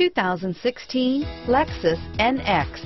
2016 Lexus NX.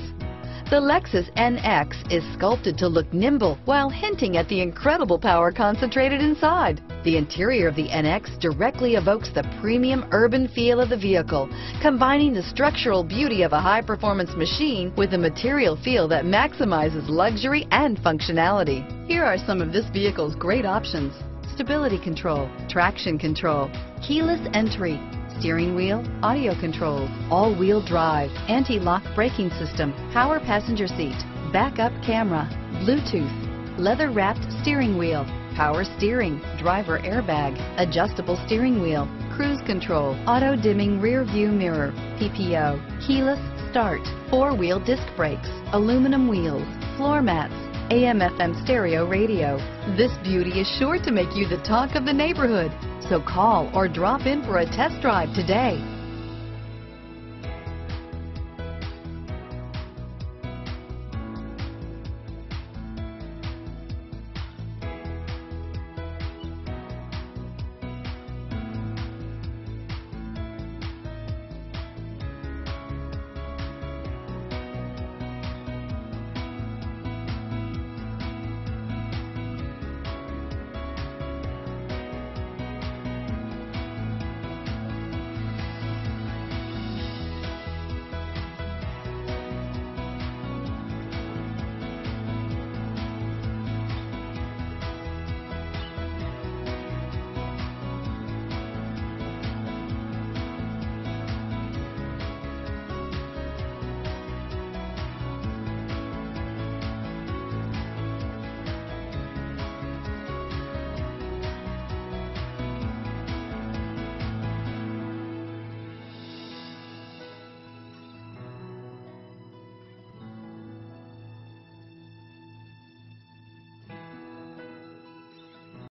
The Lexus NX is sculpted to look nimble while hinting at the incredible power concentrated inside. The interior of the NX directly evokes the premium urban feel of the vehicle, combining the structural beauty of a high-performance machine with a material feel that maximizes luxury and functionality. Here are some of this vehicle's great options. Stability control, traction control, keyless entry, steering wheel, audio controls, all-wheel drive, anti-lock braking system, power passenger seat, backup camera, Bluetooth, leather-wrapped steering wheel, power steering, driver airbag, adjustable steering wheel, cruise control, auto-dimming rear view mirror, PPO, keyless start, four-wheel disc brakes, aluminum wheels, floor mats, AM FM stereo radio. This beauty is sure to make you the talk of the neighborhood. So call or drop in for a test drive today.